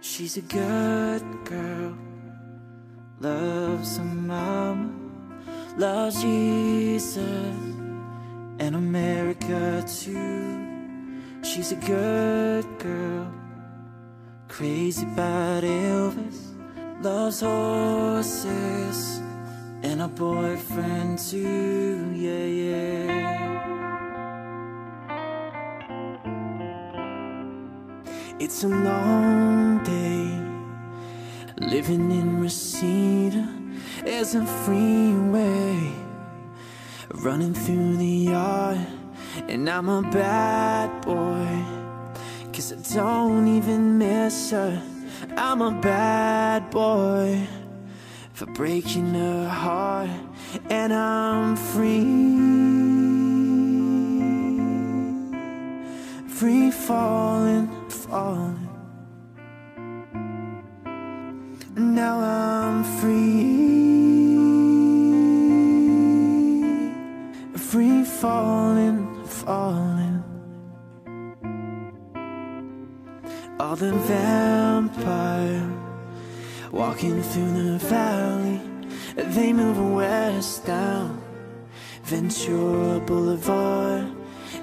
She's a good girl, loves her mama, loves Jesus and America too. She's a good girl, crazy about Elvis, loves horses and a boyfriend too. Yeah, yeah. It's a long day living in Reseda. There's a freeway running through the yard, and I'm a bad boy. Cause I don't even miss her. I'm a bad boy for breaking her heart, and I'm free. Free falling falling. Now I'm free, free falling, falling. All the vampire walking through the valley, they move west down Ventura Boulevard,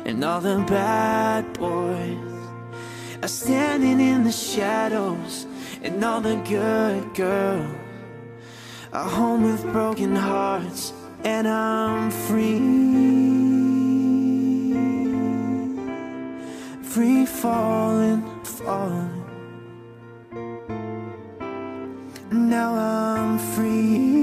and all the bad boys are standing in the shadows And all the good girls Are home with broken hearts And I'm free. Free falling, falling Now I'm free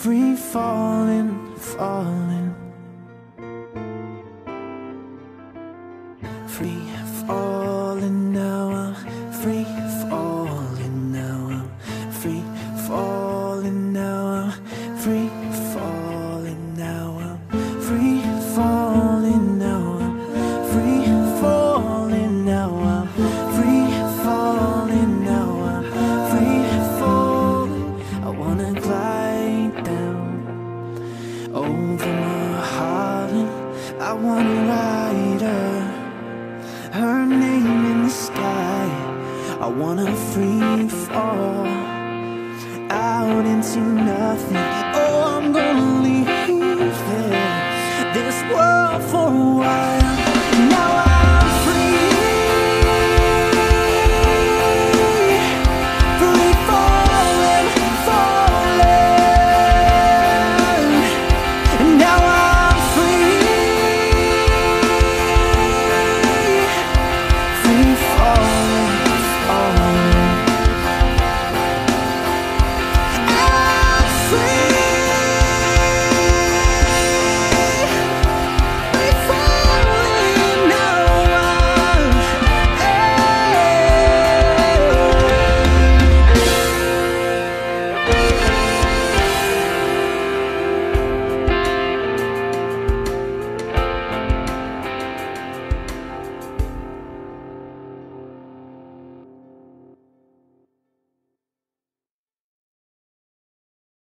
Free falling, falling free falling now. I want to write her, her name in the sky. I want to free fall out into nothing. Oh, I'm gonna leave.